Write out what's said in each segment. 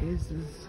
This is.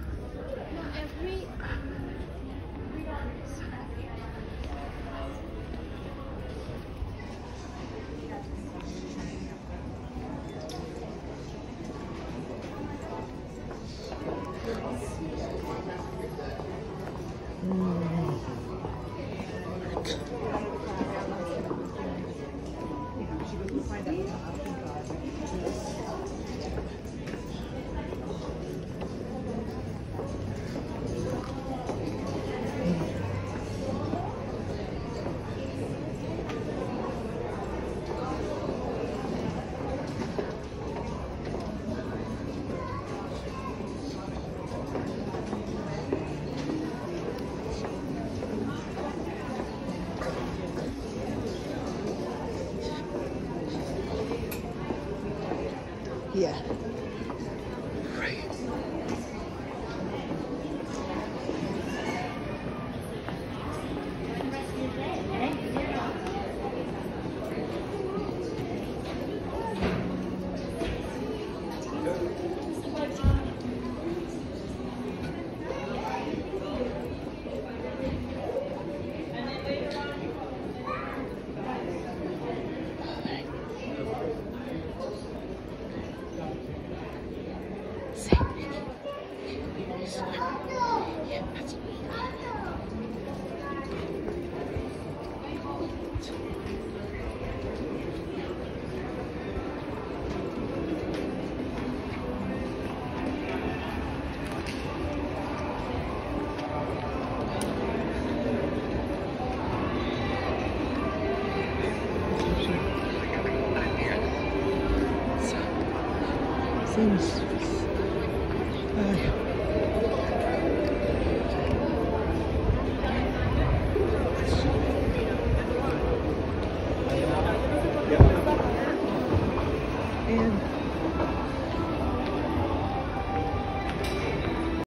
yes. Yeah. Seems. Uh, and